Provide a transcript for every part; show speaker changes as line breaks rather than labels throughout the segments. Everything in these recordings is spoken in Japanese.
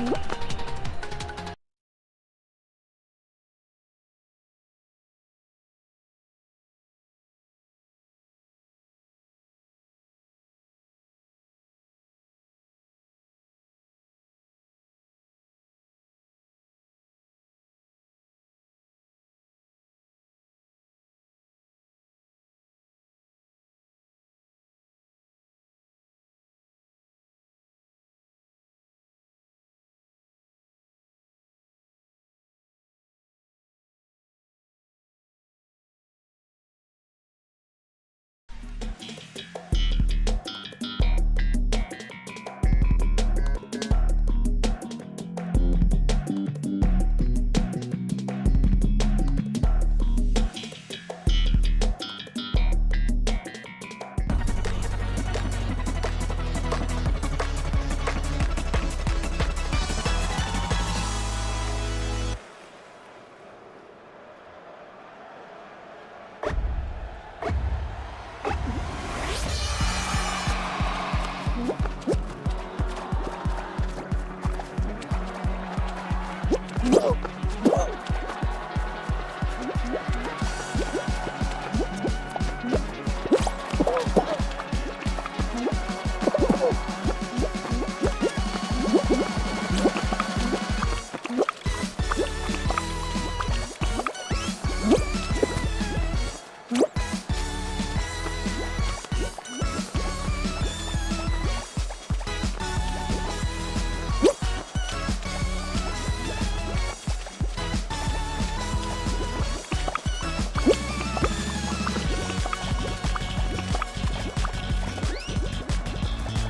Mm-hmm.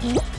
Whoop.